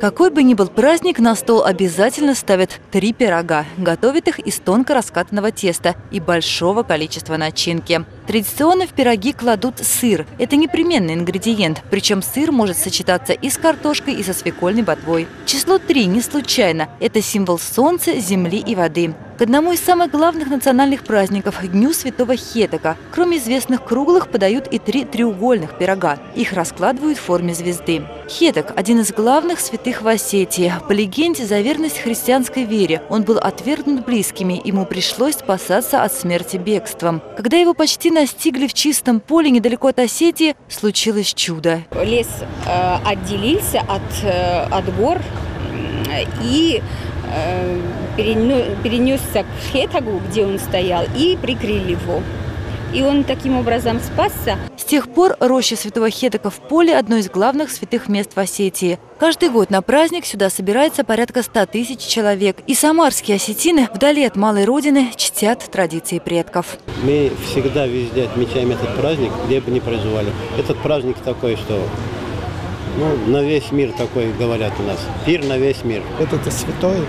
Какой бы ни был праздник, на стол обязательно ставят три пирога. Готовят их из тонко раскатанного теста и большого количества начинки. Традиционно в пироги кладут сыр. Это непременный ингредиент. Причем сыр может сочетаться и с картошкой, и со свекольной ботвой. Число три не случайно. Это символ солнца, земли и воды. К одному из самых главных национальных праздников – Дню Святого Хетека. Кроме известных круглых, подают и три треугольных пирога. Их раскладывают в форме звезды. Хетек – один из главных святых в Осетии. По легенде, за верность христианской вере он был отвергнут близкими, ему пришлось спасаться от смерти бегством. Когда его почти настигли в чистом поле недалеко от Осетии, случилось чудо. Лес э, отделился от, э, от гор и перенесся к Хетагу, где он стоял, и прикрыли его. И он таким образом спасся. С тех пор роща Святого Хетека в поле – одно из главных святых мест в Осетии. Каждый год на праздник сюда собирается порядка 100 тысяч человек. И самарские осетины вдали от малой родины чтят традиции предков. Мы всегда везде отмечаем этот праздник, где бы ни проживали. Этот праздник такой, что ну, на весь мир такой говорят у нас. Пир на весь мир. Это святое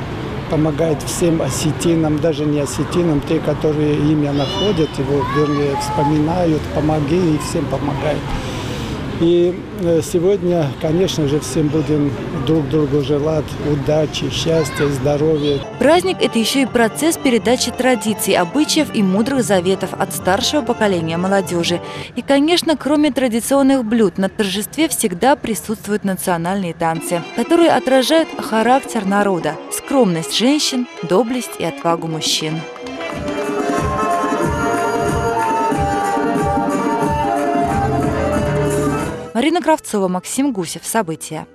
помогает всем осетинам, даже не осетинам, те, которые имя находят, его, вернее, вспоминают, помоги и всем помогают. И э, сегодня, конечно же, всем будем друг другу желать удачи, счастья, здоровья. Праздник – это еще и процесс передачи традиций, обычаев и мудрых заветов от старшего поколения молодежи. И, конечно, кроме традиционных блюд, на торжестве всегда присутствуют национальные танцы, которые отражают характер народа, скромность женщин, доблесть и отвагу мужчин. Марина Кравцова, Максим Гусев. События.